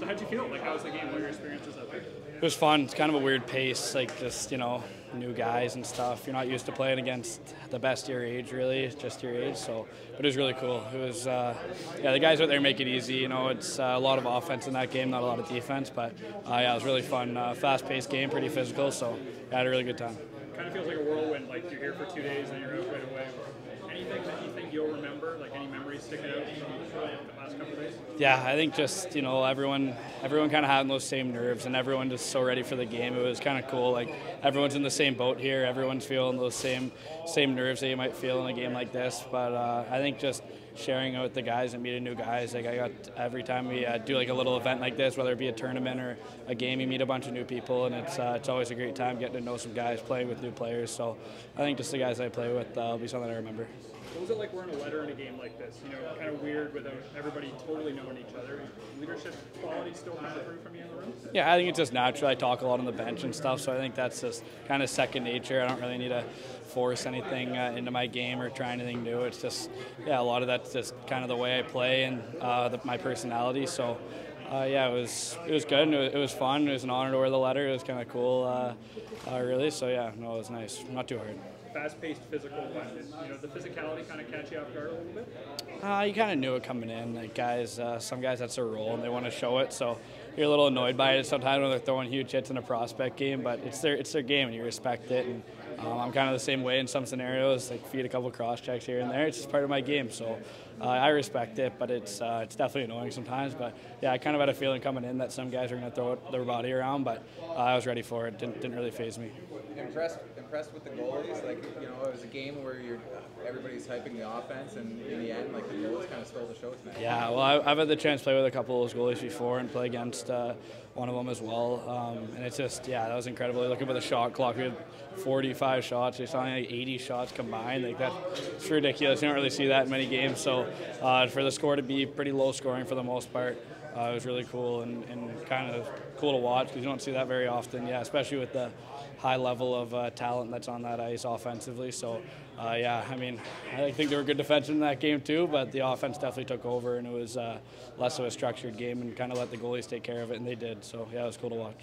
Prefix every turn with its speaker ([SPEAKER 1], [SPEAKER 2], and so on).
[SPEAKER 1] So how'd you feel? Like, how was the game? What were your experiences there?
[SPEAKER 2] It was fun. It's kind of a weird pace, like just you know, new guys and stuff. You're not used to playing against the best your age, really, just your age. So, but it was really cool. It was, uh, yeah, the guys out there make it easy. You know, it's uh, a lot of offense in that game, not a lot of defense. But uh, yeah, it was really fun. Uh, fast-paced game, pretty physical. So, yeah, I had a really good time.
[SPEAKER 1] Kind of feels like a whirlwind. Like you're here for two days and you're out right away. Like any memories sticking out the last couple days?
[SPEAKER 2] Yeah, I think just you know everyone, everyone kind of having those same nerves, and everyone just so ready for the game. It was kind of cool. Like everyone's in the same boat here. Everyone's feeling those same same nerves that you might feel in a game like this. But uh, I think just sharing out with the guys and meeting new guys. Like I got every time we uh, do like a little event like this, whether it be a tournament or a game, you meet a bunch of new people, and it's uh, it's always a great time getting to know some guys, playing with new players. So I think just the guys I play with uh, will be something I remember.
[SPEAKER 1] What was it like wearing a letter in a game like this? You know, kind of weird without everybody totally knowing each other. Leadership quality still coming through from you in the room?
[SPEAKER 2] Yeah, I think it's just natural. I talk a lot on the bench and stuff, so I think that's just kind of second nature. I don't really need to force anything uh, into my game or try anything new. It's just, yeah, a lot of that's just kind of the way I play and uh, the, my personality. So, uh, yeah, it was it was good. And it, was, it was fun. It was an honor to wear the letter. It was kind of cool, uh, uh, really. So yeah, no, it was nice. Not too hard
[SPEAKER 1] fast-paced, physical, but you know the physicality kind of catch you off guard a little bit.
[SPEAKER 2] Uh, you kind of knew it coming in. Like guys, uh, some guys that's their role and they want to show it. So you're a little annoyed by it sometimes when they're throwing huge hits in a prospect game, but it's their it's their game and you respect it. And um, I'm kind of the same way in some scenarios, like feed a couple cross checks here and there. It's just part of my game, so uh, I respect it. But it's uh, it's definitely annoying sometimes. But yeah, I kind of had a feeling coming in that some guys are going to throw their body around, but uh, I was ready for it. Didn't, didn't really faze me.
[SPEAKER 3] Impressed impressed with the goalies. Like you know, it was a game where you're everybody's hyping the offense, and in the end, like the goalies kind of stole the show tonight.
[SPEAKER 2] Yeah, well, I, have had the chance to play with a couple of those goalies before and play against uh, one of them as well. Um, and it's just, yeah, that was incredible. Looking at the shot clock, we had 45 shots. There's something like 80 shots combined. Like that's ridiculous. You don't really see that in many games. So uh, for the score to be pretty low scoring for the most part. Uh, it was really cool and, and kind of cool to watch because you don't see that very often. Yeah, especially with the high level of uh, talent that's on that ice offensively. So, uh, yeah, I mean, I think they were good defense in that game too, but the offense definitely took over and it was uh, less of a structured game and kind of let the goalies take care of it, and they did. So, yeah, it was cool to watch.